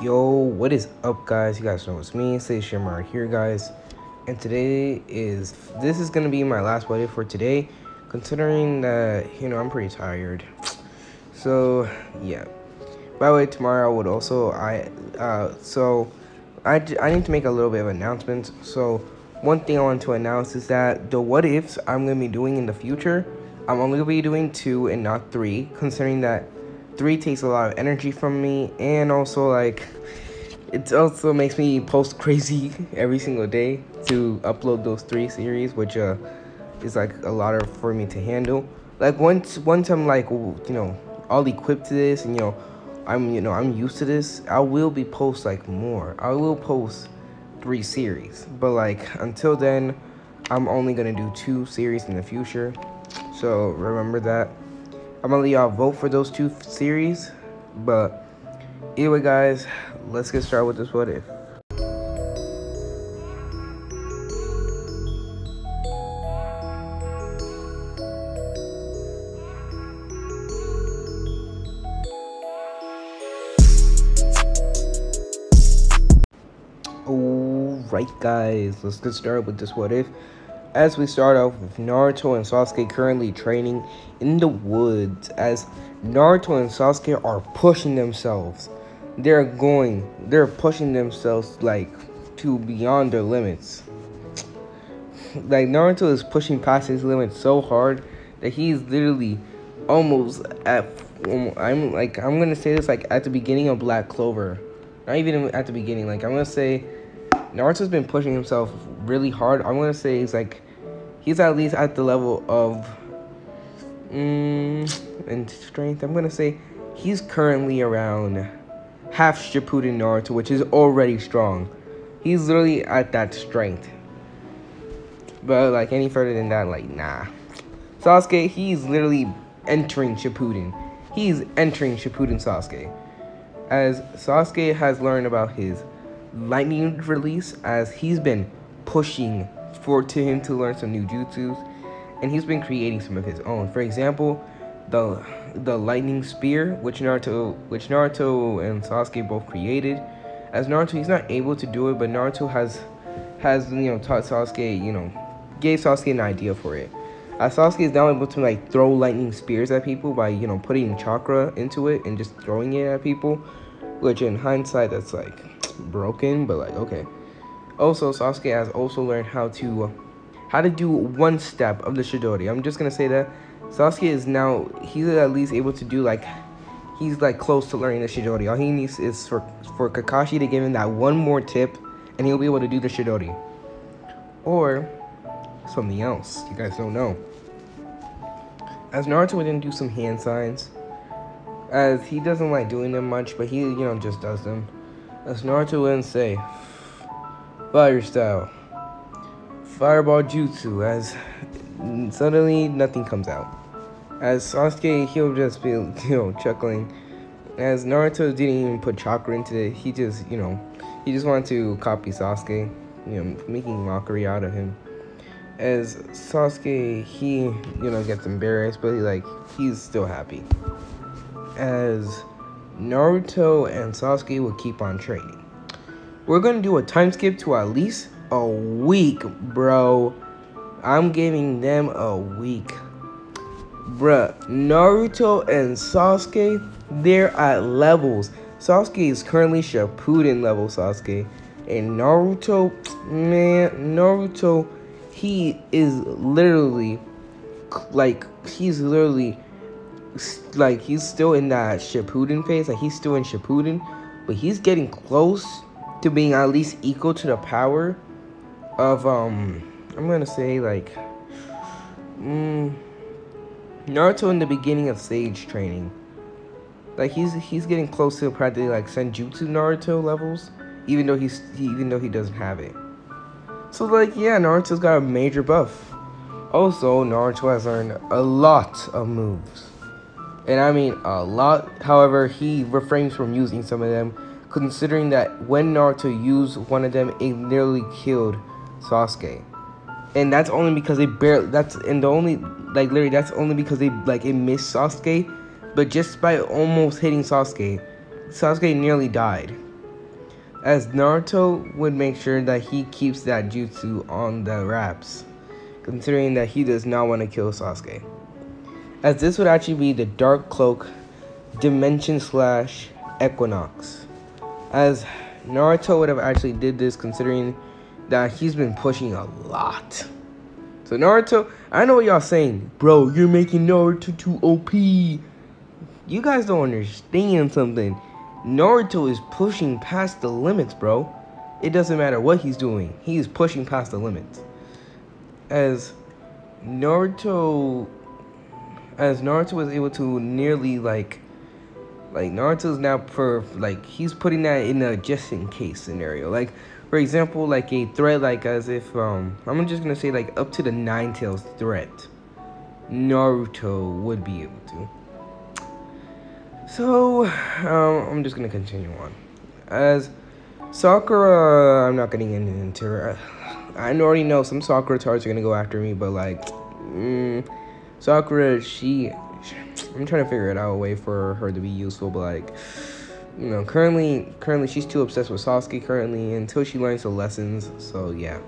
Yo, what is up, guys? You guys know it's me, Sage Samurai here, guys. And today is this is gonna be my last video for today, considering that you know I'm pretty tired. So yeah. By the way, tomorrow I would also I uh so I I need to make a little bit of announcements. So one thing I want to announce is that the what ifs I'm gonna be doing in the future, I'm only gonna be doing two and not three, considering that three takes a lot of energy from me and also like it also makes me post crazy every single day to upload those three series which uh is like a lot of for me to handle. Like once once i'm like you know all equipped to this and you know i'm you know i'm used to this i will be post like more. I will post three series but like until then i'm only gonna do two series in the future. So remember that I'm gonna let y'all vote for those two series. But anyway, guys, let's get started with this what if. Alright guys, let's get started with this what if as we start off with Naruto and Sasuke currently training in the woods as Naruto and Sasuke are pushing themselves. They're going, they're pushing themselves like to beyond their limits. Like Naruto is pushing past his limits so hard that he's literally almost at I'm like I'm gonna say this like at the beginning of Black Clover. Not even at the beginning, like I'm gonna say Naruto's been pushing himself really hard. I'm gonna say he's like he's at least at the level of mm, strength. I'm gonna say he's currently around half Shippuden Naruto, which is already strong. He's literally at that strength. But like any further than that, like nah. Sasuke, he's literally entering Shippuden. He's entering Shippuden Sasuke. As Sasuke has learned about his lightning release as he's been pushing for to him to learn some new jutsus and he's been creating some of his own. For example, the the lightning spear which Naruto which Naruto and Sasuke both created. As Naruto he's not able to do it, but Naruto has has you know taught Sasuke, you know, gave Sasuke an idea for it. As Sasuke is now able to like throw lightning spears at people by, you know, putting chakra into it and just throwing it at people, which in hindsight that's like broken, but like okay. Also, Sasuke has also learned how to how to do one step of the Chidori. I'm just gonna say that Sasuke is now he's at least able to do like he's like close to learning the Chidori. All he needs is for for Kakashi to give him that one more tip, and he'll be able to do the Chidori. Or something else you guys don't know. As Naruto didn't do some hand signs, as he doesn't like doing them much, but he you know just does them. As Naruto wouldn't say, Fire Style, Fireball Jutsu, as suddenly nothing comes out. As Sasuke, he'll just be, you know, chuckling. As Naruto didn't even put chakra into it, he just, you know, he just wanted to copy Sasuke, you know, making mockery out of him. As Sasuke, he, you know, gets embarrassed, but he, like, he's still happy. As Naruto and Sasuke will keep on training. We're gonna do a time skip to at least a week, bro. I'm giving them a week. Bruh, Naruto and Sasuke, they're at levels. Sasuke is currently Shippuden level Sasuke. And Naruto, man, Naruto, he is literally, like, he's literally like he's still in that Shippuden phase, like he's still in Shippuden, but he's getting close to being at least equal to the power of um I'm gonna say like mm, Naruto in the beginning of Sage training. Like he's he's getting close to practically like Senjutsu Naruto levels, even though he's he, even though he doesn't have it. So like yeah, Naruto's got a major buff. Also, Naruto has learned a lot of moves and I mean a lot. However, he refrains from using some of them, considering that when Naruto used one of them, it nearly killed Sasuke. And that's only because they barely. That's and the only like literally that's only because they like it missed Sasuke, but just by almost hitting Sasuke, Sasuke nearly died. as Naruto would make sure that he keeps that jutsu on the wraps, considering that he does not want to kill Sasuke. As this would actually be the Dark Cloak Dimension slash Equinox. As Naruto would have actually did this considering that he's been pushing a lot. So Naruto, I know what y'all saying, bro, you're making Naruto too OP. You guys don't understand something. Naruto is pushing past the limits, bro. It doesn't matter what he's doing. He is pushing past the limits. As Naruto as Naruto was able to nearly like like Naruto's now per like he's putting that in a just in case scenario. Like for example, like a threat like as if um I'm just gonna say like up to the nine tails threat. Naruto would be able to. So, um, I'm just gonna continue on. As Sakura, I'm not getting into her. I already know some Sakura tards are gonna go after me, but like, mm, Sakura, she, I'm trying to figure it out a way for her to be useful, but like, you know, currently, currently she's too obsessed with Sasuke currently until she learns the lessons. So yeah.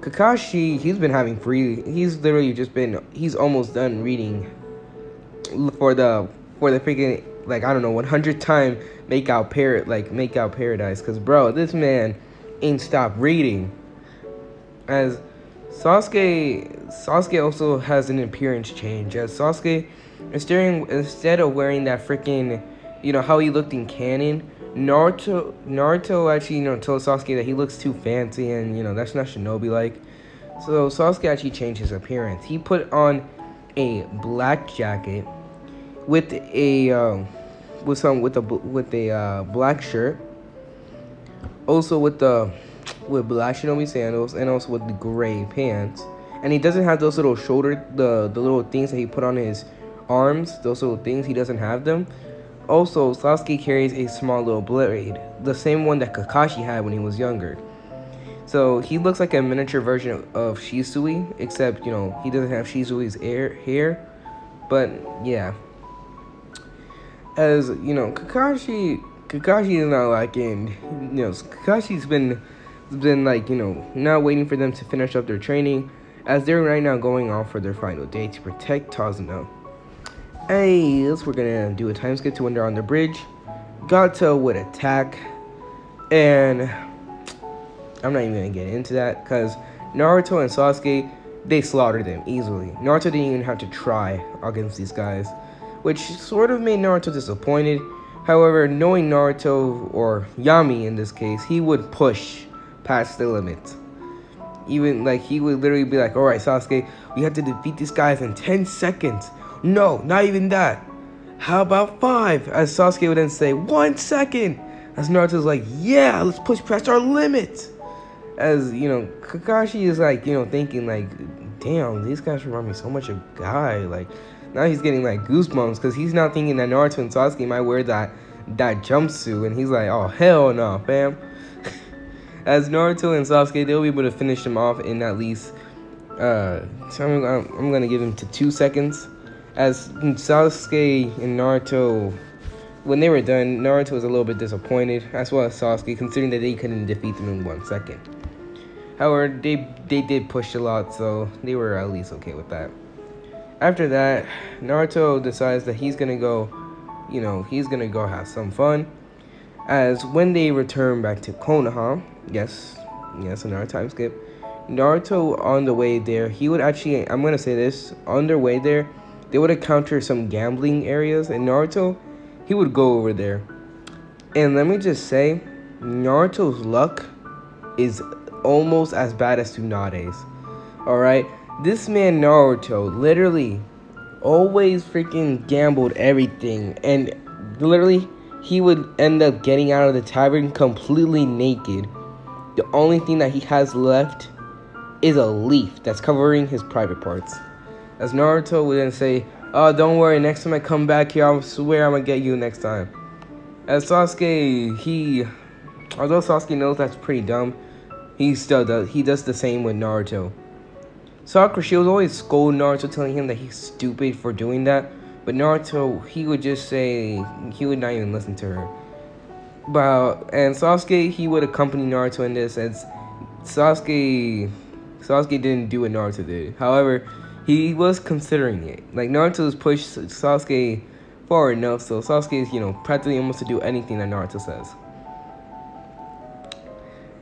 Kakashi, he's been having free. He's literally just been. He's almost done reading for the for the freaking like I don't know 100 time make out parrot like make out paradise because bro this man ain't stop reading as Sasuke Sasuke also has an appearance change. As Sasuke instead instead of wearing that freaking you know how he looked in canon Naruto Naruto actually you know told Sasuke that he looks too fancy and you know that's not shinobi like so Sasuke actually changed his appearance. He put on a black jacket with a um, with some with a with a uh, black shirt. Also with the with black shinobi sandals and also with the gray pants. And he doesn't have those little shoulder the the little things that he put on his arms. Those little things he doesn't have them. Also, Sasuke carries a small little blade, the same one that Kakashi had when he was younger. So he looks like a miniature version of Shisui, except you know he doesn't have Shisui's air, Hair, but yeah as you know, Kakashi Kakashi is not in you know Kakashi's been been like you know not waiting for them to finish up their training as they're right now going off for their final day to protect Tazuna. Hey, yes, we're gonna do a time skip to when they're on the bridge. Gato would attack, and I'm not even gonna get into that because Naruto and Sasuke they slaughtered them easily. Naruto didn't even have to try against these guys which sort of made Naruto disappointed. However, knowing Naruto, or Yami in this case, he would push past the limits. Even like he would literally be like, Alright, Sasuke, we have to defeat these guys in 10 seconds. No, not even that. How about five? As Sasuke would then say, One second. As Naruto's like, Yeah, let's push past our limit." As you know, Kakashi is like, you know, thinking like, Damn, these guys remind me so much of Guy. Like, now he's getting like goosebumps because he's now thinking that Naruto and Sasuke might wear that that jumpsuit, and he's like, oh hell no, fam. As Naruto and Sasuke, they'll be able to finish him off in at least. Uh, so I'm, I'm gonna give him to two seconds. As Sasuke and Naruto, when they were done, Naruto was a little bit disappointed, as well as Sasuke, considering that they couldn't defeat them in one second. However, they they did push a lot, so they were at least okay with that. After that, Naruto decides that he's gonna go, you know, he's gonna go have some fun. As when they return back to Konoha, yes, yes, another time skip. Naruto on the way there, he would actually, I'm gonna say this, on their way there, they would encounter some gambling areas, and Naruto, he would go over there. And let me just say, Naruto's luck is almost as bad as Tsunade's. Alright? This man Naruto literally always freaking gambled everything and literally he would end up getting out of the tavern completely naked. The only thing that he has left is a leaf that's covering his private parts. As Naruto would then say, Oh, don't worry, next time I come back here, I swear I'm gonna get you next time. As Sasuke, he, although Sasuke knows that's pretty dumb, he still does, he does the same with Naruto. Sakura, she was always scolding Naruto, telling him that he's stupid for doing that. But Naruto, he would just say, he would not even listen to her. But and Sasuke he would accompany Naruto in this as Sasuke Sasuke didn't do what Naruto did. However, he was considering it. Like Naruto Naruto's pushed Sasuke forward enough, so Sasuke is, you know, practically almost to do anything that Naruto says.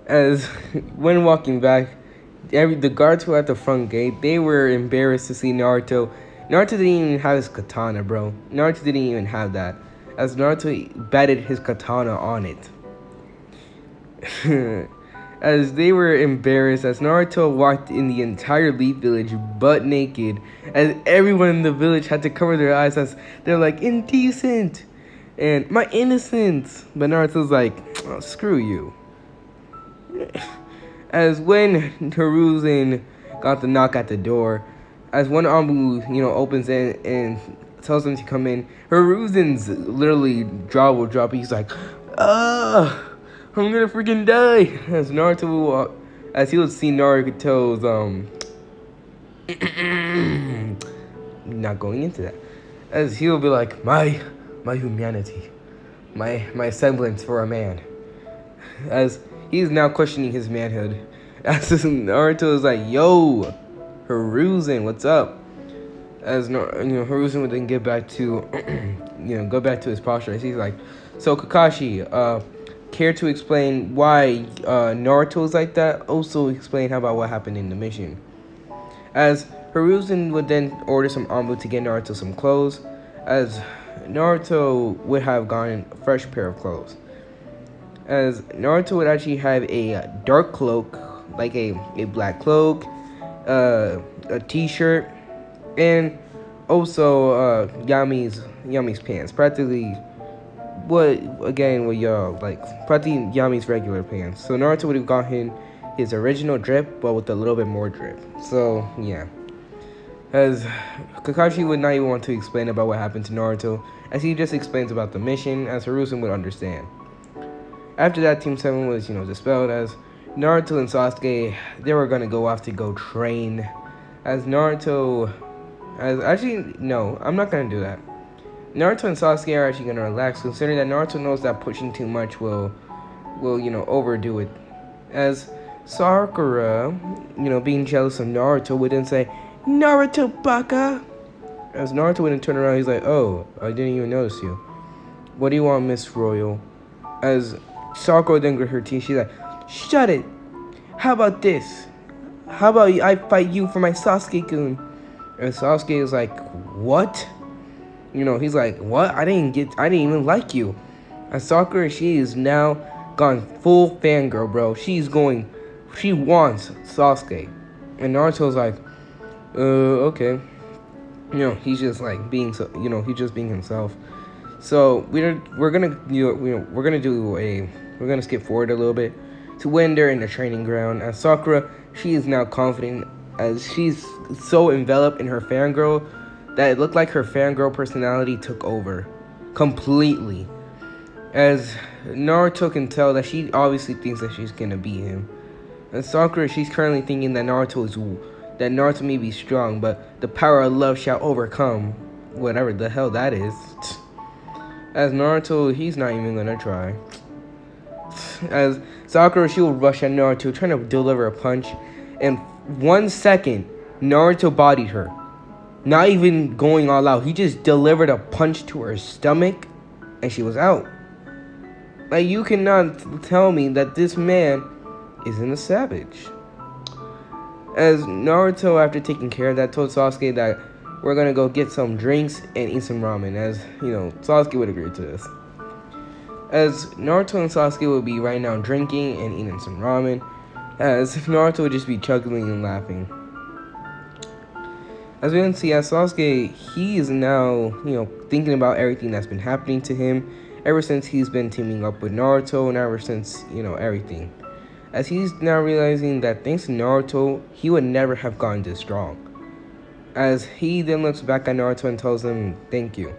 As when walking back, every the guards were at the front gate, they were embarrassed to see Naruto. Naruto didn't even have his katana, bro. Naruto didn't even have that. As Naruto betted his katana on it. as they were embarrassed as Naruto walked in the entire Leaf Village butt naked, as everyone in the village had to cover their eyes as they're like, indecent, and my innocence. But Naruto's like, oh, screw you. As when Hiruzen got the knock at the door, as one Anbu, you know, opens in and tells them to come in, Hiruzen's literally jaw will drop. He's like, ah. I'm gonna freaking die. As Naruto will, as he would see Naruto's, um, not going into that. As he will be like, my, my humanity, my, my semblance for a man. As he's now questioning his manhood. As Naruto is like, yo, Hiruzen, what's up? As you know, Hiruzen would then get back to, you know, go back to his posture. He's like, so Kakashi, uh, care to explain why uh, Naruto is like that? Also explain how about what happened in the mission. As Hiruzen would then order some Anbu to get Naruto some clothes, as Naruto would have gotten a fresh pair of clothes. As Naruto would actually have a dark cloak, like a, a black cloak, uh, a t-shirt, and also uh, Yami's Yami's pants. Practically what again what y'all like practically Yami's regular pants. So Naruto would have gotten his original drip, but with a little bit more drip. So yeah. As Kakashi would not even want to explain about what happened to Naruto, as he just explains about the mission, as Hiruzen would understand. After that, Team 7 was, you know, dispelled as Naruto and Sasuke, they were gonna go off to go train. As Naruto, as actually, no, I'm not gonna do that. Naruto and Sasuke are actually gonna relax, considering that Naruto knows that pushing too much will, will you know, overdo it. As Sakura, you know, being jealous of Naruto, would then say, Naruto baka. As Naruto would then turn around, he's like, oh, I didn't even notice you. What do you want, Miss Royal? As Sakura then grit her teeth, she's like, shut it. How about this? How about I fight you for my Sasuke-kun? And Sasuke is like, what? You know, he's like, what? I didn't get, I didn't even like you. And Sakura, she is now gone full fangirl, bro. She's going, she wants Sasuke. And Naruto's like, uh, okay. You know, he's just like being, so, you know, he's just being himself. So we're we're gonna you know, we're gonna do a we're gonna skip forward a little bit to when they're in the training ground. And Sakura, she is now confident as she's so enveloped in her fangirl that it looked like her fangirl personality took over completely. As Naruto can tell that she obviously thinks that she's gonna beat him. And Sakura, she's currently thinking that Naruto is that Naruto may be strong, but the power of love shall overcome whatever the hell that is. As Naruto, he's not even gonna try. As Sakura, she will rush at Naruto, trying to deliver a punch, and one second, Naruto bodied her. Not even going all out. He just delivered a punch to her stomach and she was out. Like, you cannot tell me that this man isn't a savage. As Naruto, after taking care of that, told Sasuke that we're gonna go get some drinks and eat some ramen. As you know, Sasuke would agree to this. As Naruto and Sasuke would be right now drinking and eating some ramen, as Naruto would just be chuckling and laughing. As we can see, as Sasuke, he is now, you know, thinking about everything that's been happening to him ever since he's been teaming up with Naruto and ever since, you know, everything. As he's now realizing that thanks to Naruto, he would never have gotten this strong. As he then looks back at Naruto and tells him, thank you.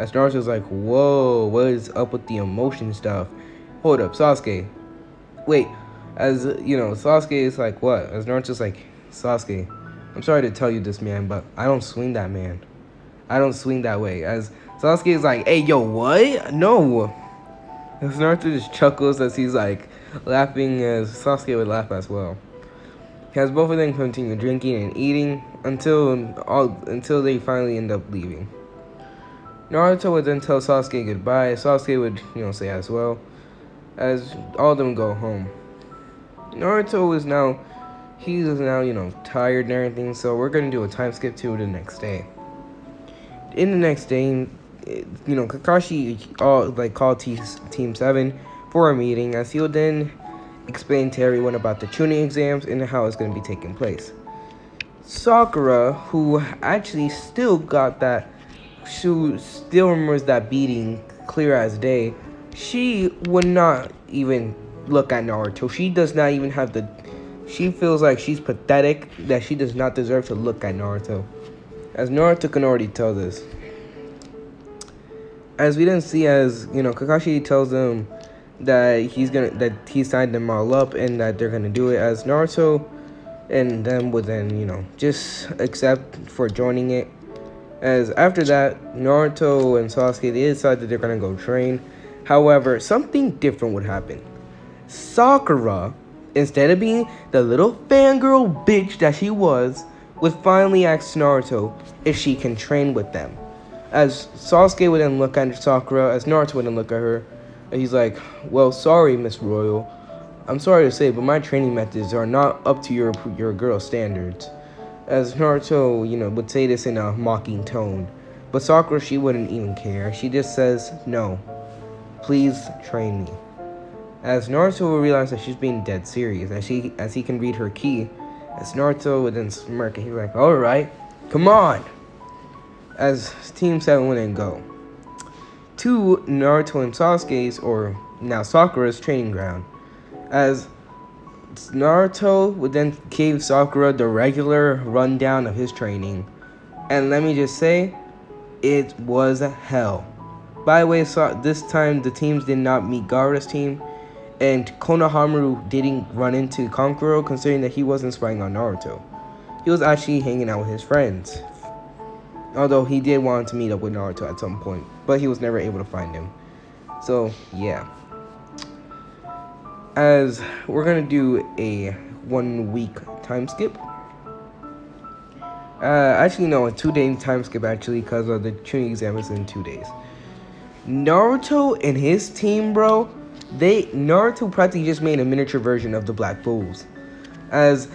As Naruto's like, whoa, what is up with the emotion stuff? Hold up, Sasuke. Wait, as, you know, Sasuke is like, what? As Naruto's like, Sasuke, I'm sorry to tell you this, man, but I don't swing that, man. I don't swing that way. As Sasuke is like, hey, yo, what? No. As Naruto just chuckles as he's like laughing as Sasuke would laugh as well. As both of them continue drinking and eating until all until they finally end up leaving. Naruto would then tell Sasuke goodbye. Sasuke would, you know, say as well as all of them go home. Naruto is now he's now, you know, tired and everything, so we're gonna do a time skip to the next day. In the next day, you know, Kakashi all like called T- Team Seven for a meeting, as he'll then explain to everyone about the Chunin exams and how it's going to be taking place. Sakura, who actually still got that, she still remembers that beating clear as day. She would not even look at Naruto. She does not even have the. She feels like she's pathetic that she does not deserve to look at Naruto. As Naruto can already tell this. As we didn't see, as you know, Kakashi tells them that he's gonna that he signed them all up and that they're gonna do it as Naruto and them would then you know just accept for joining it as after that Naruto and Sasuke they decide that they're gonna go train however something different would happen Sakura instead of being the little fangirl bitch that she was would finally ask Naruto if she can train with them as Sasuke would then look at Sakura as Naruto would then look at her and he's like, well, sorry, Miss Royal. I'm sorry to say, but my training methods are not up to your your girl standards. As Naruto, you know, would say this in a mocking tone. But Sakura, she wouldn't even care. She just says, no, please train me. As Naruto will realize that she's being dead serious, as she as he can read her key, as Naruto would then smirk and he's like, alright, come on. As Team 7 would then go to Naruto and Sasuke's, or now Sakura's, training ground. As Naruto would then give Sakura the regular rundown of his training. And let me just say, it was hell. By the way, so this time the teams did not meet Gaara's team, and Konohamaru didn't run into Kankuro considering that he wasn't spying on Naruto. He was actually hanging out with his friends, Although he did want to meet up with Naruto at some point, but he was never able to find him. So, yeah. As we're gonna do a one week time skip. Uh, actually, no, a two day time skip actually, because of the Chunin exam is in two days. Naruto and his team, bro, they Naruto practically just made a miniature version of the Black Bulls. As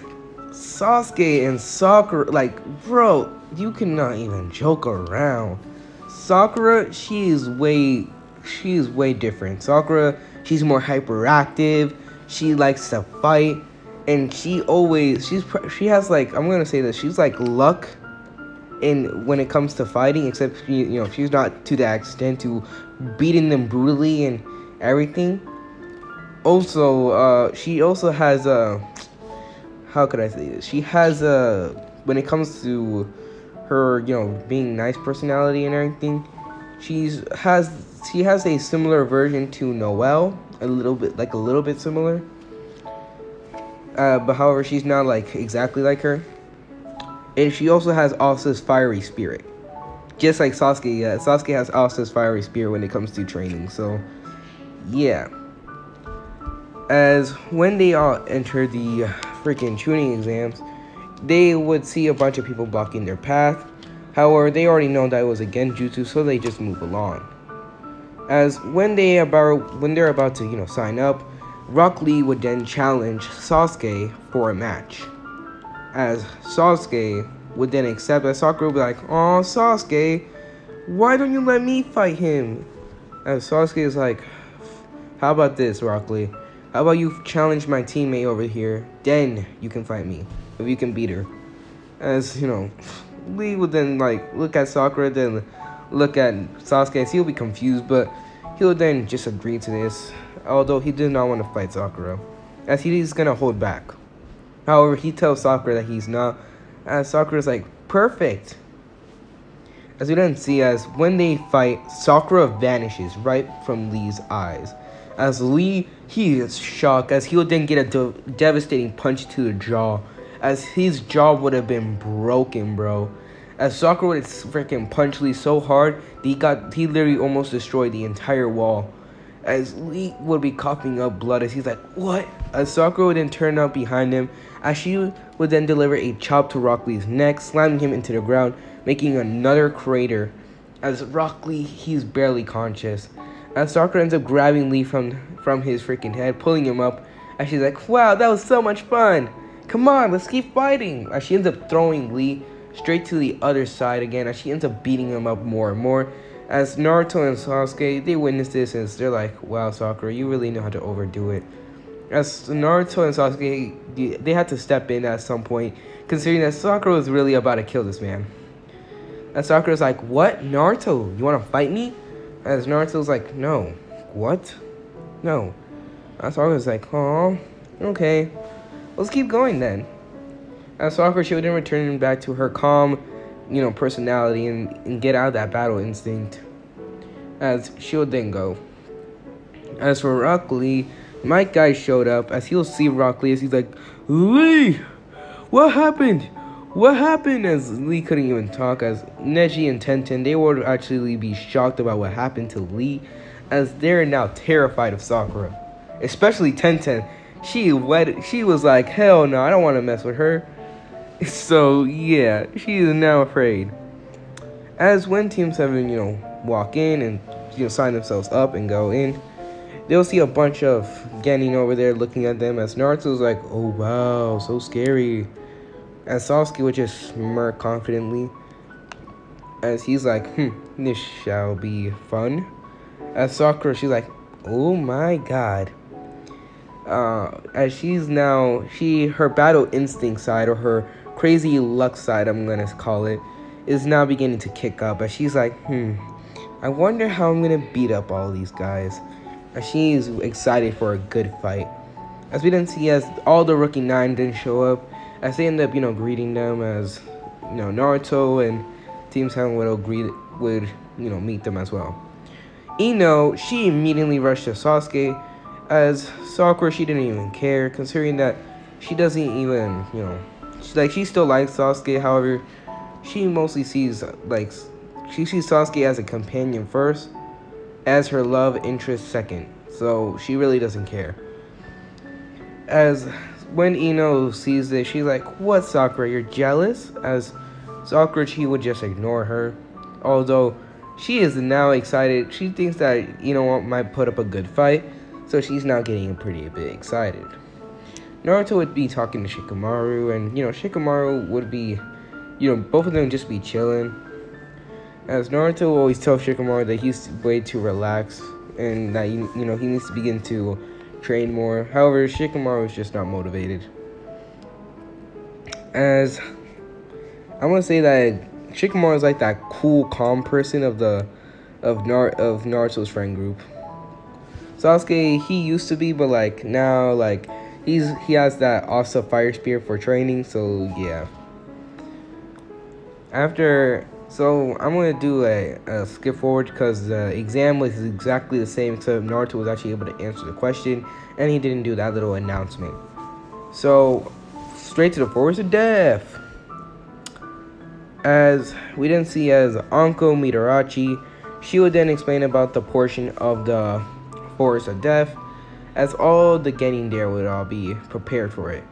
Sasuke and Sakura, like, bro, you cannot even joke around. Sakura, she is way, she is way different. Sakura, she's more hyperactive. She likes to fight, and she always, she's, she has like, I'm gonna say this, she's like luck. In when it comes to fighting, except you know she's not to that extent to beating them brutally and everything. Also, uh, she also has a how could I say this? She has a when it comes to her, you know, being nice personality and everything. She's has she has a similar version to Noelle, a little bit like a little bit similar. Uh, but however, she's not like exactly like her. And she also has Asta's fiery spirit, just like Sasuke. Yeah, Sasuke has Asta's fiery spirit when it comes to training. So, yeah. As when they all enter the freaking Chunin exams, they would see a bunch of people blocking their path. However, they already know that it was a genjutsu, so they just move along. As when they about when they're about to you know sign up, Rock Lee would then challenge Sasuke for a match. As Sasuke would then accept, as Sakura would be like, "Oh, Sasuke, why don't you let me fight him?" As Sasuke is like, "How about this, Rock Lee? How about you challenge my teammate over here? Then you can fight me. If you can beat her. As, you know, Lee would then, like, look at Sakura, then look at Sasuke, as he'll be confused, but he'll then just agree to this. Although he did not want to fight Sakura. As he is gonna hold back. However, he tells Sakura that he's not. As Sakura's like, perfect. As we then see, as when they fight, Sakura vanishes right from Lee's eyes. As Lee, he is shocked as he would then get a de devastating punch to the jaw. As his jaw would have been broken, bro. As Sakura would freaking punch Lee so hard, he got he literally almost destroyed the entire wall. as Lee would be coughing up blood as he's like, What? As Sakura would then turn up behind him, as she would then deliver a chop to Rock Lee's neck, slamming him into the ground, making another crater. As Rock Lee, he's barely conscious. As Sakura ends up grabbing Lee from, from his freaking head, pulling him up, as she's like, Wow, that was so much fun! Come on, let's keep fighting! As she ends up throwing Lee straight to the other side again, as she ends up beating him up more and more. As Naruto and Sasuke, they witness this and they're like, wow, Sakura, you really know how to overdo it. As Naruto and Sasuke, they had to step in at some point, considering that Sakura was really about to kill this man. As Sakura's like, what? Naruto, you want to fight me? As Naruto's like, no. What? No. As Sakura's like, oh, okay. Let's keep going then. As Sakura, she would then return back to her calm, you know, personality and, and get out of that battle instinct. As she would then go. As for Rock Lee, Might Guy showed up as he'll see Rock Lee as he's like, Lee, what happened? What happened? As Lee couldn't even talk, as Neji and Tenten, they would actually be shocked about what happened to Lee, as they're now terrified of Sakura. Especially Tenten. She wet she was like, hell no, I don't want to mess with her. So yeah, she is now afraid. As when Team 7, you know, walk in and you know sign themselves up and go in, they'll see a bunch of Genin over there looking at them as Naruto's like, oh wow, so scary. As Sasuke would just smirk confidently. As he's like, hmm, this shall be fun. As Sakura, she's like, oh my god. Uh, as she's now, she, her battle instinct side or her crazy luck side, I'm gonna call it, is now beginning to kick up. As she's like, hmm, I wonder how I'm gonna beat up all these guys. As she's excited for a good fight. As we didn't see, as all the rookie nine didn't show up, as they end up, you know, greeting them as, you know, Naruto and Team Seven would greet would, you know, meet them as well. Ino, she immediately rushed to Sasuke, as Sakura, she didn't even care, considering that she doesn't even, you know, like she still likes Sasuke. However, she mostly sees like she sees Sasuke as a companion first, as her love interest second. So she really doesn't care. As when Ino sees this, she's like, "What, Sakura? You're jealous?" As Sakura, she would just ignore her. Although she is now excited, she thinks that Ino might put up a good fight, so she's now getting pretty a bit excited. Naruto would be talking to Shikamaru, and you know Shikamaru would be, you know, both of them just be chilling. As Naruto always tells Shikamaru that he's way too relaxed and that you, you know he needs to begin to train more. However, Shikamaru is just not motivated. As I want to say that Shikamaru is like that cool, calm person of the of Nar of Naruto's friend group. Sasuke, he used to be, but like now, like he's he has that also fire spear for training. So yeah. After so I'm gonna do a, a skip forward because the exam was exactly the same except Naruto was actually able to answer the question and he didn't do that little announcement. So straight to the forest of death. As we didn't see as Anko Mitarashi, she would then explain about the portion of the forest of death as all the getting there would all be prepared for it.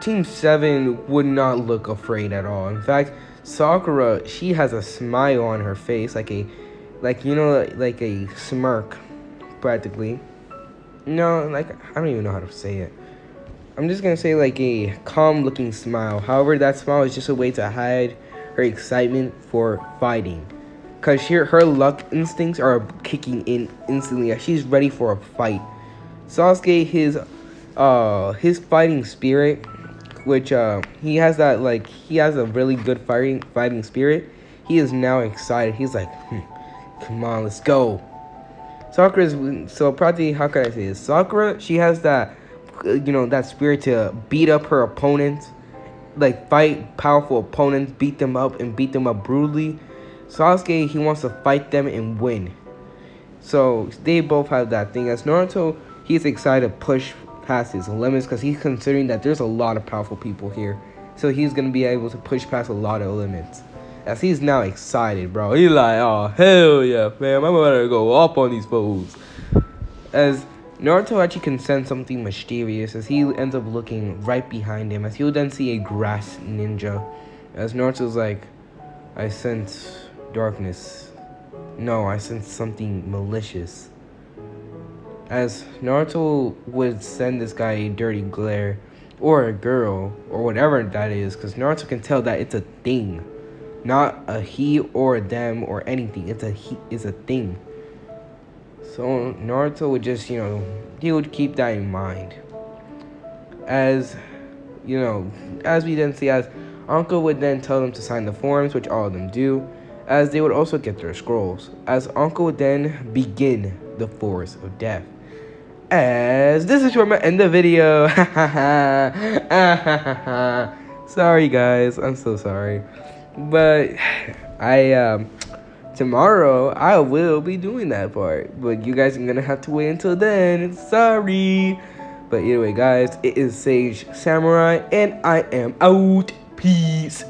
Team 7 would not look afraid at all. In fact, Sakura, she has a smile on her face, like a, like, you know, like a smirk, practically. No, like, I don't even know how to say it. I'm just gonna say like a calm looking smile. However, that smile is just a way to hide her excitement for fighting. Cause her, her luck instincts are kicking in instantly. She's ready for a fight. Sasuke, his uh his fighting spirit, which uh he has that like he has a really good fighting fighting spirit. He is now excited. He's like, hmm, come on, let's go. Sakura's so practically how can I say this? Sakura, she has that you know that spirit to beat up her opponents, like fight powerful opponents, beat them up and beat them up brutally. Sasuke, he wants to fight them and win. So they both have that thing. As Naruto, he's excited to push past his limits because he's considering that there's a lot of powerful people here. So he's gonna be able to push past a lot of limits. As he's now excited, bro. He's like, oh hell yeah, man. I'm about to go up on these fools. as Naruto actually can sense something mysterious as he ends up looking right behind him as he'll then see a grass ninja. As Naruto's like, I sense darkness. No, I sense something malicious. As Naruto would send this guy a dirty glare, or a girl, or whatever that is, because Naruto can tell that it's a thing. Not a he or a them or anything. It's a he it's a thing. So Naruto would just, you know, he would keep that in mind. As, you know, as we then see, as Anko would then tell them to sign the forms, which all of them do, as they would also get their scrolls. As Anko would then begin the Forest of Death. As this is where I'm end the video. sorry guys, I'm so sorry. But I um tomorrow I will be doing that part. But you guys are gonna have to wait until then. Sorry. But anyway, guys, it is Sage Samurai, and I am out. Peace.